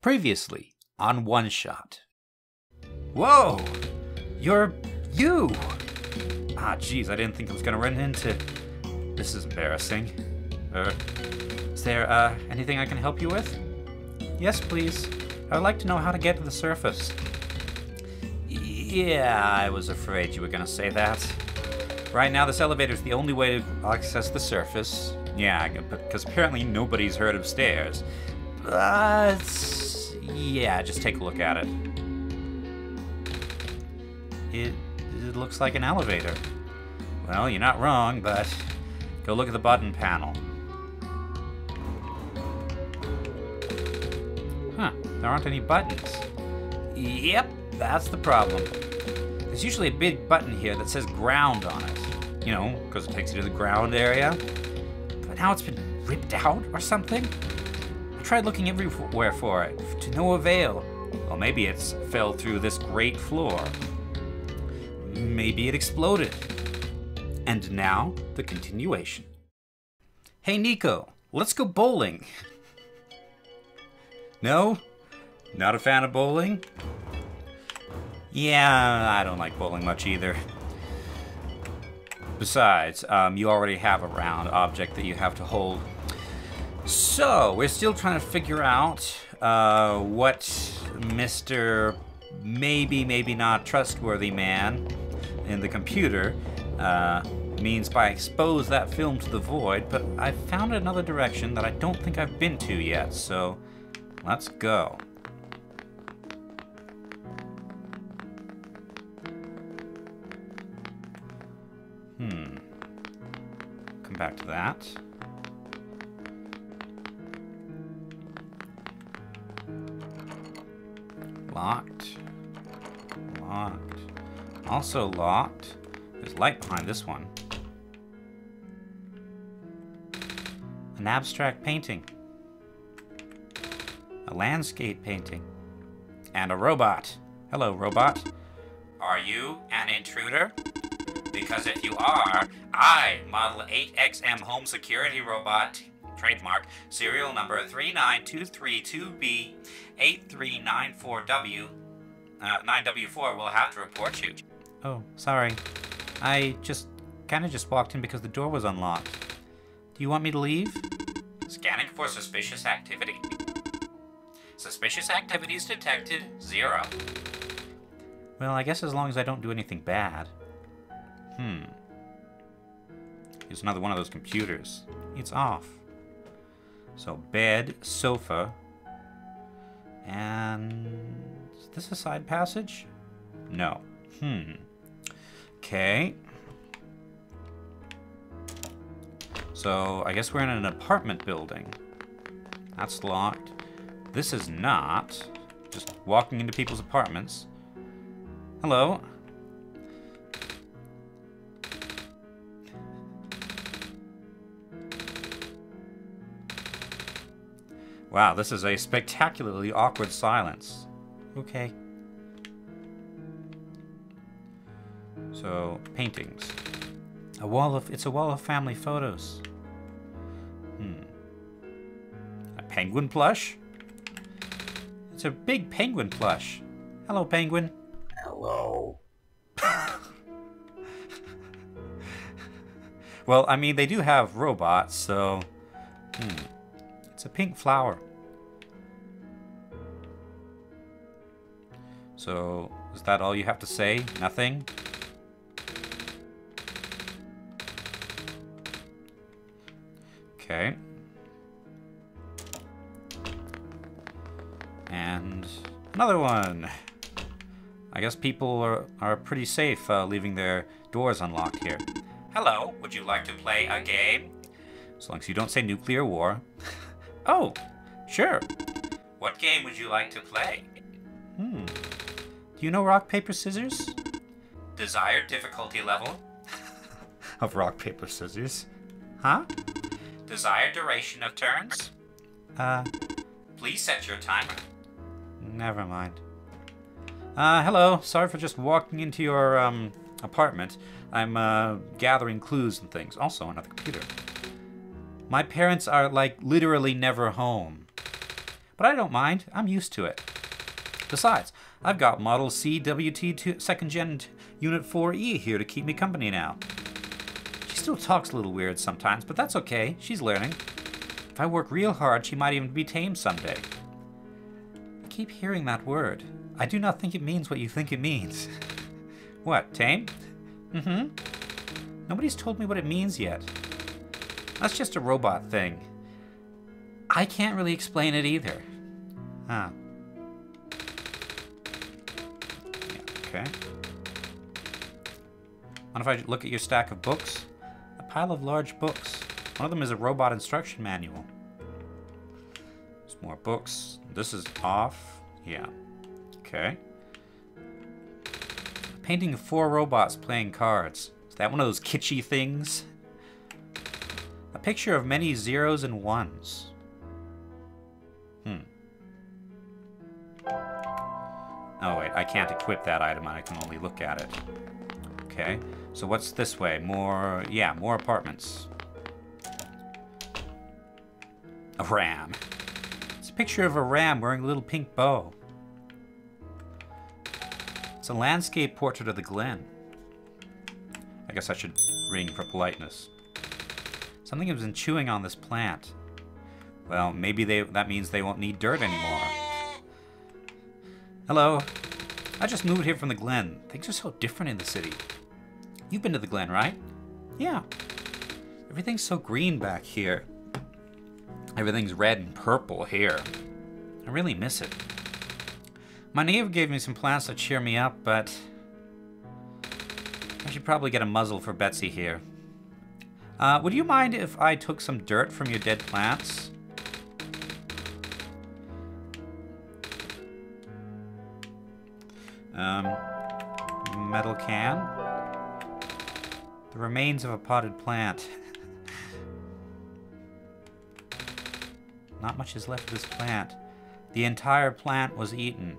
Previously on OneShot. Whoa! You're you! Ah, jeez, I didn't think I was gonna run into. This is embarrassing. Er, is there uh, anything I can help you with? Yes, please. I would like to know how to get to the surface. Yeah, I was afraid you were gonna say that. Right now, this elevator is the only way to access the surface. Yeah, because apparently nobody's heard of stairs. But yeah, just take a look at it. It, it looks like an elevator. Well, you're not wrong, but go look at the button panel. Huh, there aren't any buttons. Yep, that's the problem. There's usually a big button here that says ground on it. You know, because it takes you to the ground area. But now it's been ripped out or something? Tried looking everywhere for it, to no avail. Well, maybe it's fell through this great floor. Maybe it exploded. And now, the continuation. Hey, Niko, let's go bowling. No? Not a fan of bowling? Yeah, I don't like bowling much either. Besides, um, you already have a round object that you have to hold. So, we're still trying to figure out uh, what Mr. Maybe, maybe not trustworthy man in the computer uh, means by expose that film to the void, but I found another direction that I don't think I've been to yet, so let's go. Hmm. Come back to that. Locked. Locked. Also locked. There's light behind this one. An abstract painting. A landscape painting. And a robot. Hello, robot. Are you an intruder? Because if you are, I, Model 8XM Home Security Robot, trademark, serial number 39232B8394W, uh, 9W4, will have to report you. Oh, sorry. I just kind of just walked in because the door was unlocked. Do you want me to leave? Scanning for suspicious activity. Suspicious activities detected, zero. Well, I guess as long as I don't do anything bad. Hmm. Here's another one of those computers. It's off. So, bed, sofa, and... Is this a side passage? No. Hmm. Okay. So, I guess we're in an apartment building. That's locked. This is not. Just walking into people's apartments. Hello. Wow, this is a spectacularly awkward silence. Okay. So, paintings. A wall of, it's a wall of family photos. Hmm. A penguin plush? It's a big penguin plush. Hello, penguin. Hello. well, I mean, they do have robots, so... Hmm. It's a pink flower. So, is that all you have to say? Nothing? Okay. And another one. I guess people are, are pretty safe uh, leaving their doors unlocked here. Hello, would you like to play a game? As long as you don't say nuclear war. oh, sure. What game would you like to play? Hmm. Do you know rock, paper, scissors? Desired difficulty level? of rock, paper, scissors. Huh? Desired duration of turns? Uh. Please set your timer. Never mind. Uh, hello. Sorry for just walking into your, um, apartment. I'm, uh, gathering clues and things. Also, another computer. My parents are, like, literally never home. but I don't mind. I'm used to it. Besides, I've got Model CWT 2nd Gen Unit 4E here to keep me company now. She still talks a little weird sometimes, but that's okay. She's learning. If I work real hard, she might even be tame someday. I keep hearing that word. I do not think it means what you think it means. what, tame? Mm-hmm. Nobody's told me what it means yet. That's just a robot thing. I can't really explain it either. Huh. Okay. What if I look at your stack of books? A pile of large books. One of them is a robot instruction manual. There's more books. This is off. Yeah. Okay. A painting of four robots playing cards. Is that one of those kitschy things? A picture of many zeros and ones. Hmm. Oh wait, I can't equip that item, I can only look at it. Okay, so what's this way? More, yeah, more apartments. A ram. It's a picture of a ram wearing a little pink bow. It's a landscape portrait of the Glen. I guess I should ring for politeness. Something has been chewing on this plant. Well, maybe they that means they won't need dirt anymore. Hello. I just moved here from the Glen. Things are so different in the city. You've been to the Glen, right? Yeah. Everything's so green back here. Everything's red and purple here. I really miss it. My neighbor gave me some plants to cheer me up, but... I should probably get a muzzle for Betsy here. Uh, would you mind if I took some dirt from your dead plants? Um, metal can. The remains of a potted plant. Not much is left of this plant. The entire plant was eaten.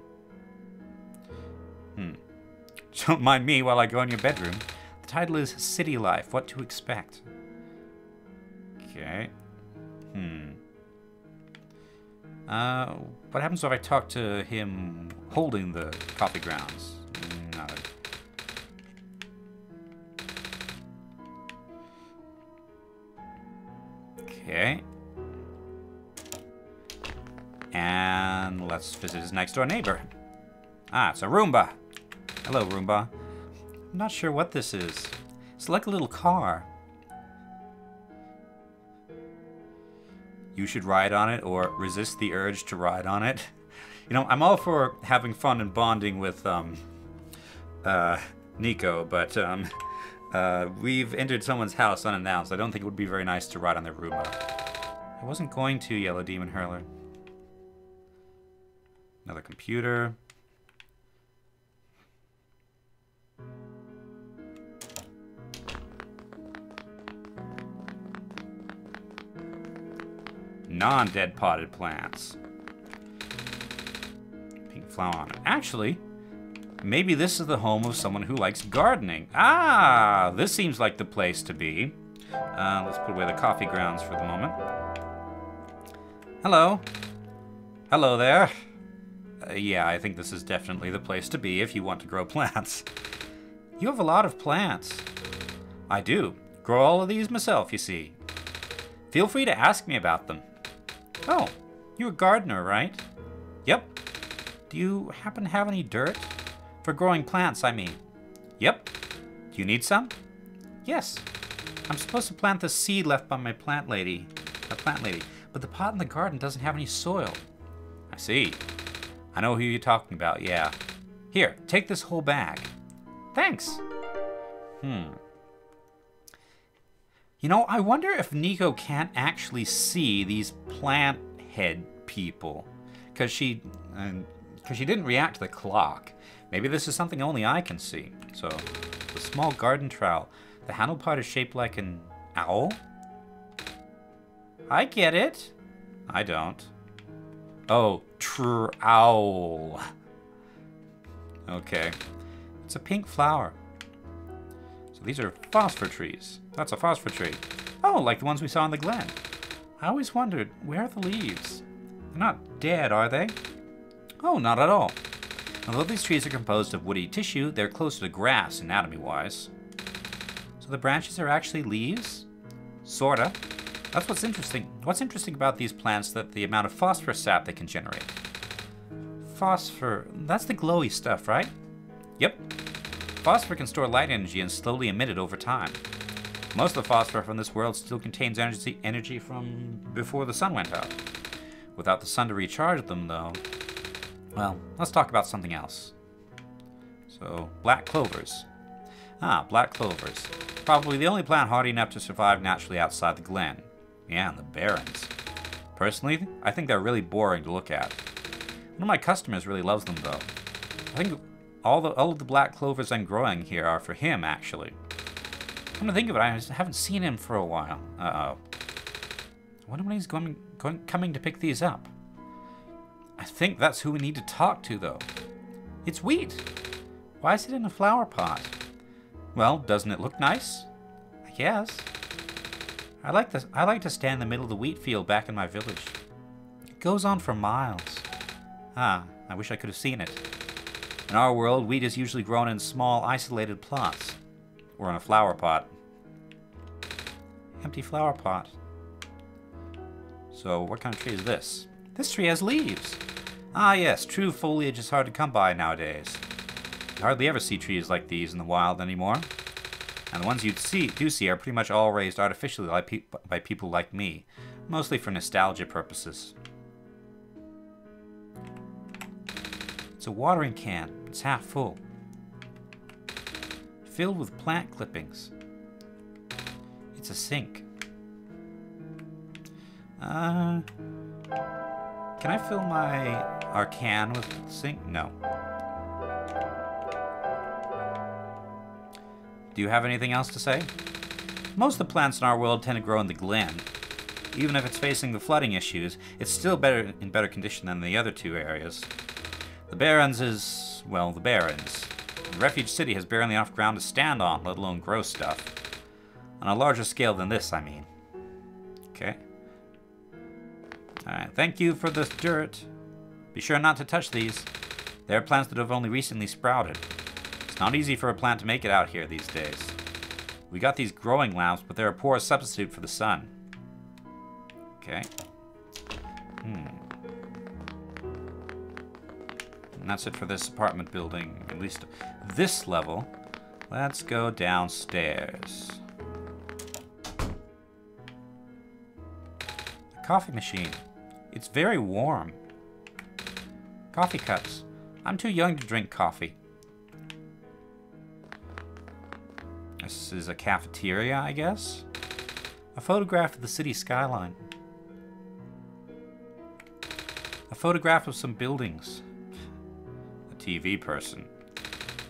Hmm. Don't mind me while I go in your bedroom. The title is City Life, What to Expect. Okay. Hmm. Uh, what happens if I talk to him holding the coffee grounds? Okay. And let's visit his next door neighbor. Ah, it's a Roomba. Hello, Roomba. I'm not sure what this is. It's like a little car. You should ride on it or resist the urge to ride on it. You know, I'm all for having fun and bonding with um, uh, Niko, but um, uh, we've entered someone's house unannounced. I don't think it would be very nice to ride on their Roomba. I wasn't going to, Yellow Demon Hurler. Another computer. Non-dead potted plants. Flower on it. Actually, maybe this is the home of someone who likes gardening. Ah, this seems like the place to be. Uh, let's put away the coffee grounds for the moment. Hello. Hello there. Uh, yeah, I think this is definitely the place to be if you want to grow plants. You have a lot of plants. I do. Grow all of these myself, you see. Feel free to ask me about them. Oh, you're a gardener, right? Yep. Do you happen to have any dirt? For growing plants, I mean. Yep. Do you need some? Yes. I'm supposed to plant the seed left by my plant lady. A plant lady. But the pot in the garden doesn't have any soil. I see. I know who you're talking about, yeah. Here, take this whole bag. Thanks. Hmm. You know, I wonder if Niko can't actually see these plant head people. Because she, because she didn't react to the clock. Maybe this is something only I can see. So, the small garden trowel. The handle part is shaped like an owl? I get it. I don't. Oh, trowel. Okay. It's a pink flower. So these are phosphor trees. That's a phosphor tree. Oh, like the ones we saw in the glen. I always wondered, where are the leaves? They're not dead, are they? Oh, not at all. Although these trees are composed of woody tissue, they're closer to grass anatomy-wise. So the branches are actually leaves? Sorta. That's what's interesting. What's interesting about these plants that the amount of phosphorus sap they can generate. Phosphor, that's the glowy stuff, right? Yep. Phosphor can store light energy and slowly emit it over time. Most of the phosphor from this world still contains energy, energy from before the sun went out. Without the sun to recharge them, though, well, let's talk about something else. So, black clovers. Ah, black clovers. Probably the only plant hardy enough to survive naturally outside the glen. Yeah, and the barrens. Personally, I think they're really boring to look at. One of my customers really loves them, though. I think all the all of the black clovers I'm growing here are for him, actually. Come to think of it, I haven't seen him for a while. Uh-oh. I wonder when he's going, going, coming to pick these up. I think that's who we need to talk to, though. It's wheat. Why is it in a flower pot? Well, doesn't it look nice? I guess. I like. I like to stand in the middle of the wheat field back in my village. It goes on for miles. Ah, I wish I could have seen it. In our world, wheat is usually grown in small, isolated plots. Or in a flower pot. Empty flower pot. So, what kind of tree is this? This tree has leaves. Ah yes, true foliage is hard to come by nowadays. You hardly ever see trees like these in the wild anymore. And the ones you see, do see are pretty much all raised artificially by, pe by people like me, mostly for nostalgia purposes. It's a watering can. It's half full. Filled with plant clippings. It's a sink. Uh, can I fill my our can with sink? No. Do you have anything else to say? Most of the plants in our world tend to grow in the glen. Even if it's facing the flooding issues, it's still better in better condition than the other two areas. The Barrens is, well, the Barrens. Refuge City has barely enough ground to stand on, let alone grow stuff. On a larger scale than this, I mean. Okay. Alright, thank you for the dirt. Be sure not to touch these. They are plants that have only recently sprouted. It's not easy for a plant to make it out here these days. We got these growing lamps, but they're a poor substitute for the sun. Okay. Hmm. And that's it for this apartment building, at least this level. Let's go downstairs. A coffee machine. It's very warm. Coffee cups. I'm too young to drink coffee. This is a cafeteria, I guess? A photograph of the city skyline. A photograph of some buildings. A TV person.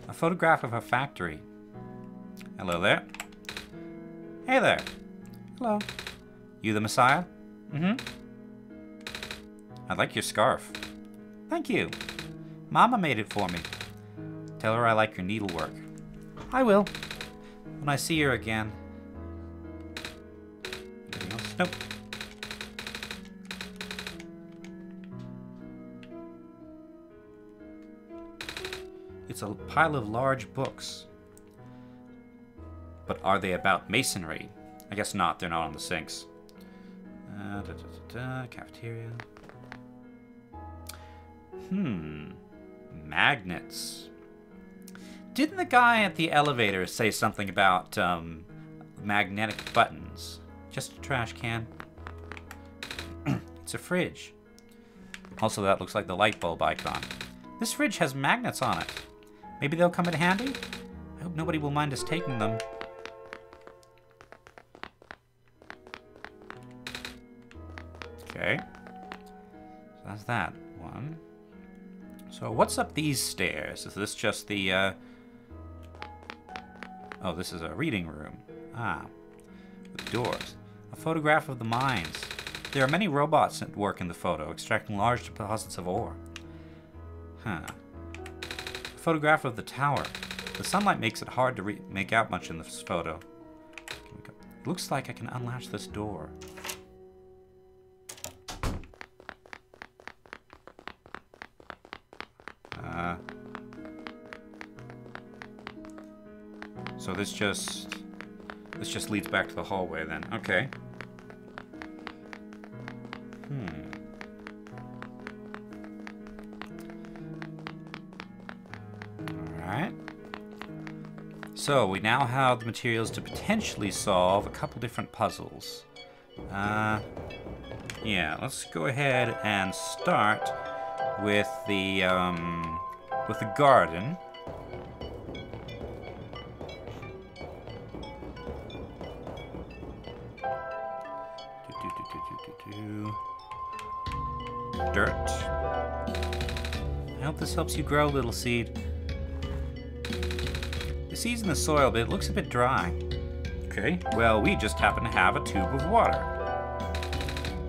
A photograph of a factory. Hello there. Hey there. Hello. You the Messiah? Mm-hmm. I like your scarf. Thank you. Mama made it for me. Tell her I like your needlework. I will. When I see her again. Anything else? Nope. It's a pile of large books. But are they about masonry? I guess not. They're not on the sinks. Uh, da, da, da, cafeteria. Hmm. Magnets. Didn't the guy at the elevator say something about um, magnetic buttons? Just a trash can. it's a fridge. Also, that looks like the light bulb icon. This fridge has magnets on it. Maybe they'll come in handy? I hope nobody will mind us taking them. Okay. So that's that one. So what's up these stairs? Is this just the, uh... Oh, this is a reading room. Ah. With doors. A photograph of the mines. There are many robots at work in the photo, extracting large deposits of ore. Huh. A photograph of the tower. The sunlight makes it hard to make out much in this photo. Looks like I can unlatch this door. So this just... This just leads back to the hallway then. Okay. Hmm. Alright. So, we now have the materials to potentially solve a couple different puzzles. Uh, yeah, let's go ahead and start with the, um, with the garden. Dirt. I hope this helps you grow, little seed. The seed's in the soil, but it looks a bit dry. Okay, well, we just happen to have a tube of water.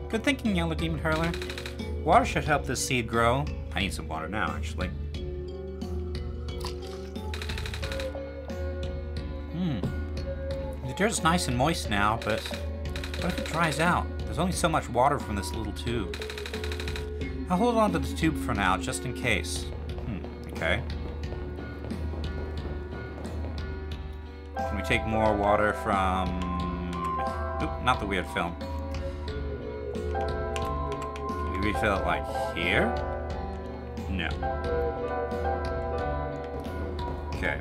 Good thinking, Yellow Demon Hurler. Water should help this seed grow. I need some water now, actually. Hmm. The dirt's nice and moist now, but what if it dries out? There's only so much water from this little tube. I'll hold on to the tube for now, just in case. Hmm, okay. Can we take more water from... Oop, not the weird film. Can we refill it like here? No. Okay.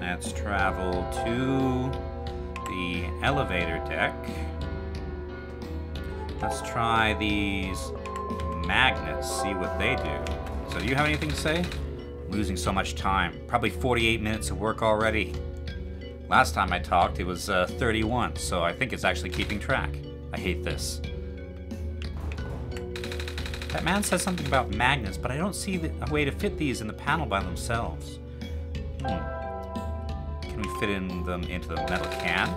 Let's travel to the elevator deck. Let's try these magnets, see what they do. So do you have anything to say? losing so much time. Probably 48 minutes of work already. Last time I talked, it was uh, 31, so I think it's actually keeping track. I hate this. That man says something about magnets, but I don't see the, a way to fit these in the panel by themselves. Hmm. Can we fit in them into the metal can?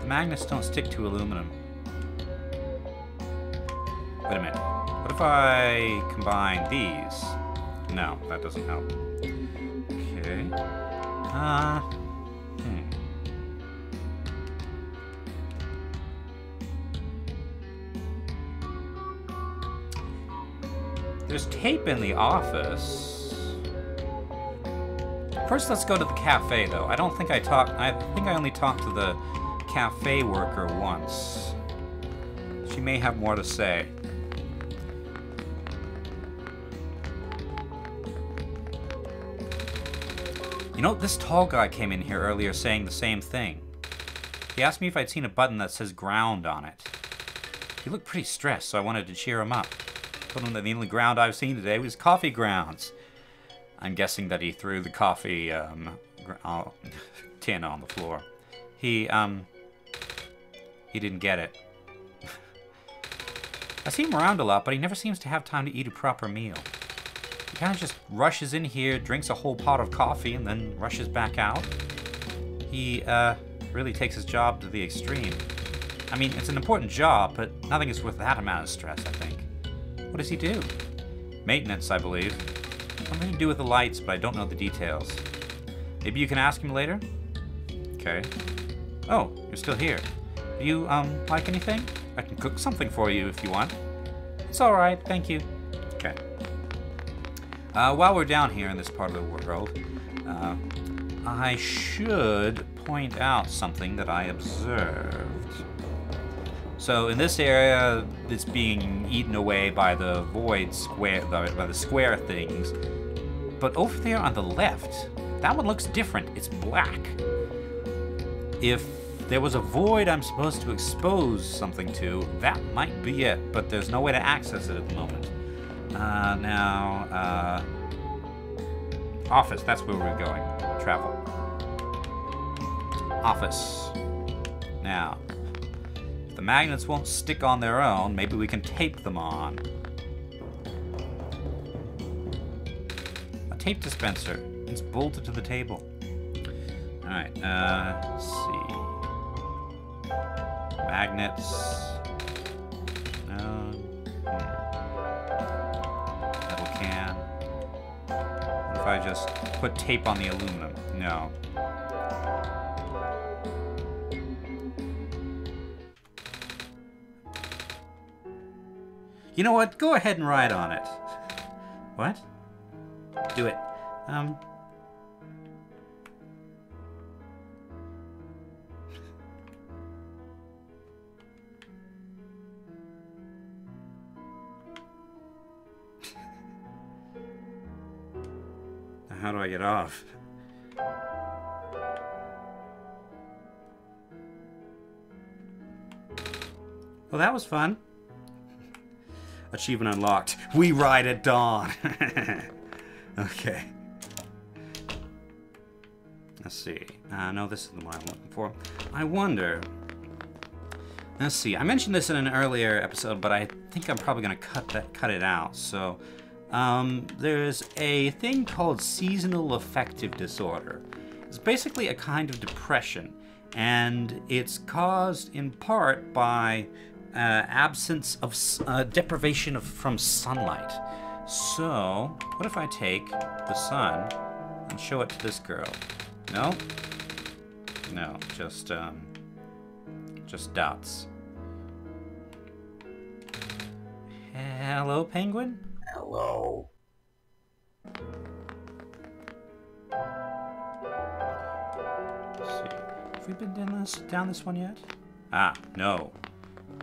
The magnets don't stick to aluminum. Wait a minute. What if I combine these? No, that doesn't help. Okay. Uh, hmm. There's tape in the office. First, let's go to the cafe, though. I don't think I talked... I think I only talked to the cafe worker once. She may have more to say. You know, this tall guy came in here earlier saying the same thing. He asked me if I'd seen a button that says ground on it. He looked pretty stressed, so I wanted to cheer him up. Told him that the only ground I've seen today was coffee grounds. I'm guessing that he threw the coffee um, uh, tin on the floor. He, um, he didn't get it. I see him around a lot, but he never seems to have time to eat a proper meal. Kind of just rushes in here, drinks a whole pot of coffee, and then rushes back out. He, uh, really takes his job to the extreme. I mean, it's an important job, but nothing is worth that amount of stress, I think. What does he do? Maintenance, I believe. Something to do with the lights, but I don't know the details. Maybe you can ask him later? Okay. Oh, you're still here. Do you, um, like anything? I can cook something for you if you want. It's alright, thank you. Uh, while we're down here in this part of the world, uh, I should point out something that I observed. So in this area, it's being eaten away by the void square, by the square things. But over there on the left, that one looks different. It's black. If there was a void I'm supposed to expose something to, that might be it, but there's no way to access it at the moment. Uh, now, uh, office, that's where we're going. Travel. Office. Now, if the magnets won't stick on their own, maybe we can tape them on. A tape dispenser. It's bolted to the table. Alright, uh, let's see. Magnets. If I just put tape on the aluminum? No. You know what? Go ahead and ride on it. What? Do it. Um. How do I get off? Well, that was fun. Achievement unlocked. We ride at dawn. okay. Let's see. Uh, no, this is the one I'm looking for. I wonder. Let's see. I mentioned this in an earlier episode, but I think I'm probably going to cut that, cut it out. So, um, there's a thing called seasonal affective disorder. It's basically a kind of depression, and it's caused in part by uh, absence of uh, deprivation of, from sunlight. So, what if I take the sun and show it to this girl? No? No, just, um, just dots. Hello, penguin? Hello. Let's see. Have we been down this, down this one yet? Ah, no.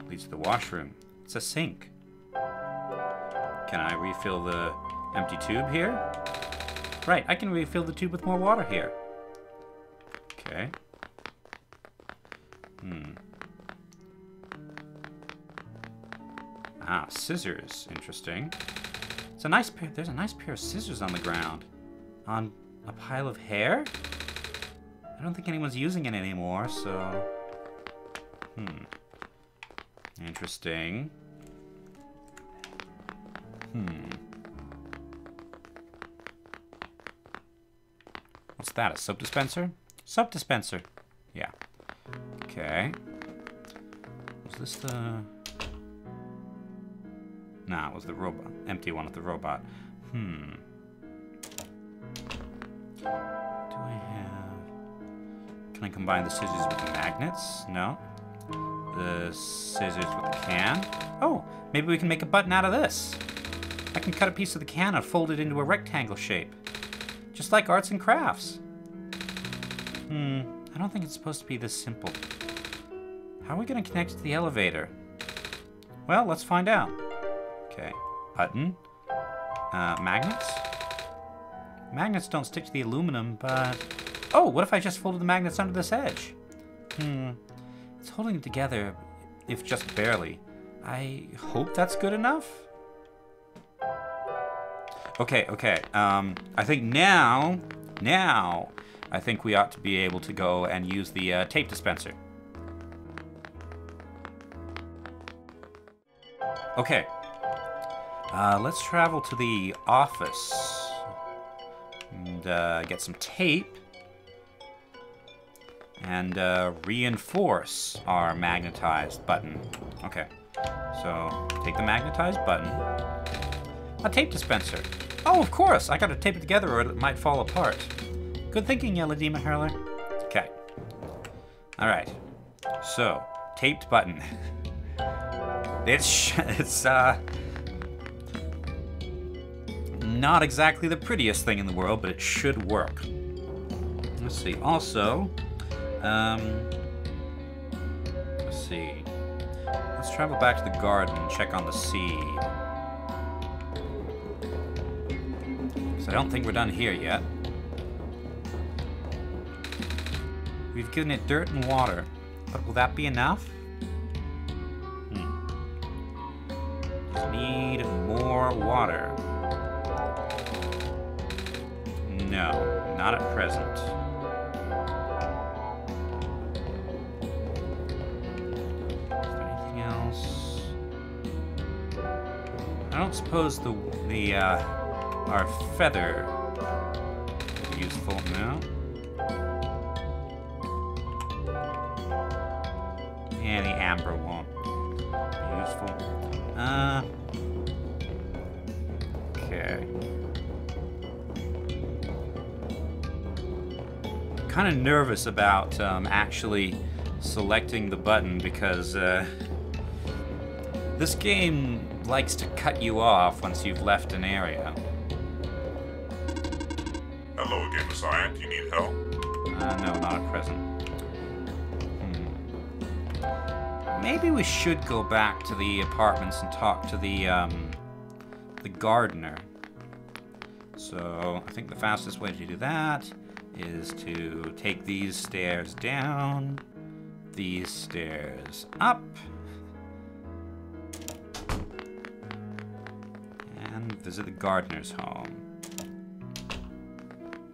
Leads to the washroom. It's a sink. Can I refill the empty tube here? Right, I can refill the tube with more water here. Okay. Hmm. Ah, scissors. Interesting. It's a nice pair. There's a nice pair of scissors on the ground. On a pile of hair? I don't think anyone's using it anymore, so... Hmm. Interesting. Hmm. What's that, a soap dispenser? Soap dispenser. Yeah. Okay. Was this the... Nah, it was the robot. Empty one with the robot. Hmm. Do I have... Can I combine the scissors with the magnets? No. The scissors with the can? Oh, maybe we can make a button out of this. I can cut a piece of the can and fold it into a rectangle shape. Just like arts and crafts. Hmm, I don't think it's supposed to be this simple. How are we going to connect to the elevator? Well, let's find out. Okay, button. Uh, magnets? Magnets don't stick to the aluminum, but... Oh, what if I just folded the magnets under this edge? Hmm, it's holding it together, if just barely. I hope that's good enough? Okay, okay, um, I think now, now, I think we ought to be able to go and use the uh, tape dispenser. Okay, uh, let's travel to the office and uh, get some tape and uh, reinforce our magnetized button. Okay, so take the magnetized button. A tape dispenser. Oh, of course, I gotta tape it together or it might fall apart. Good thinking, Yellow Demon Hurler. Okay. Alright, so, taped button. it's, it's, uh, not exactly the prettiest thing in the world, but it should work. Let's see. Also, um, let's see. Let's travel back to the garden and check on the seed. Because I don't think we're done here yet. We've given it dirt and water, but will that be enough? Hmm. Need more water. No, not at present. Anything else? I don't suppose the the uh, our feather is useful now. Yeah, the amber won't be useful. Uh. Kind of nervous about um, actually selecting the button because uh, this game likes to cut you off once you've left an area. Hello again, Science. You need help? Uh, no, not at present. Hmm. Maybe we should go back to the apartments and talk to the um, the gardener. So I think the fastest way to do that is to take these stairs down, these stairs up, and visit the gardener's home.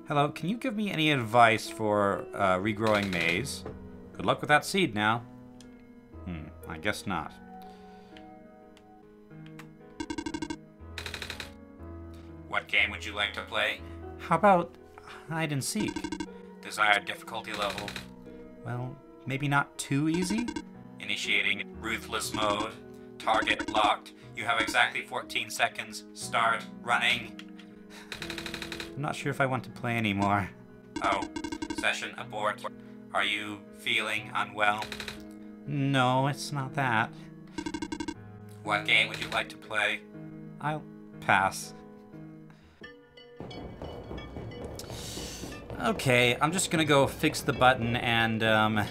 Hello, can you give me any advice for uh, regrowing maize? Good luck with that seed now. Hmm, I guess not. What game would you like to play? How about hide and seek? Desired difficulty level? Well, maybe not too easy? Initiating ruthless mode. Target locked. You have exactly 14 seconds. Start running. I'm not sure if I want to play anymore. Oh, session abort. Are you feeling unwell? No, it's not that. What game would you like to play? I'll pass. Okay, I'm just gonna go fix the button and um,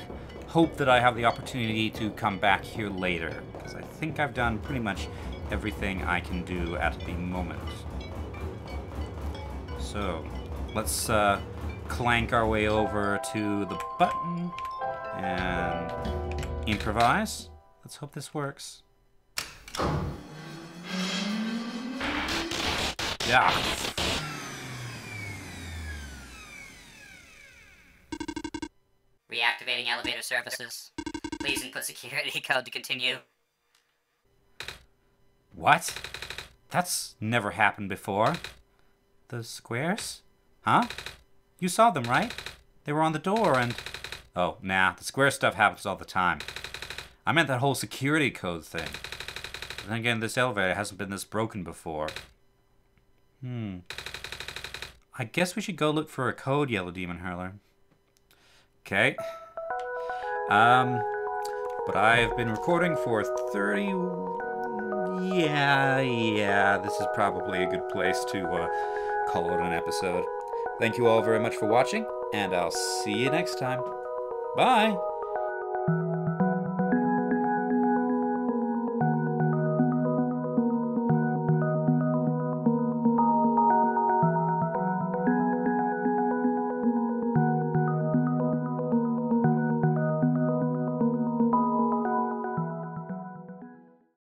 hope that I have the opportunity to come back here later, because I think I've done pretty much everything I can do at the moment. So, let's uh, clank our way over to the button and improvise. Let's hope this works. Yeah. Reactivating elevator services. Please input security code to continue. What? That's never happened before. The squares? Huh? You saw them, right? They were on the door and... Oh, nah, the square stuff happens all the time. I meant that whole security code thing. But then again, this elevator hasn't been this broken before. Hmm. I guess we should go look for a code, Yellow Demon Hurler. Okay. Um, but I've been recording for 30... Yeah, yeah, this is probably a good place to uh, call it an episode. Thank you all very much for watching, and I'll see you next time. Bye!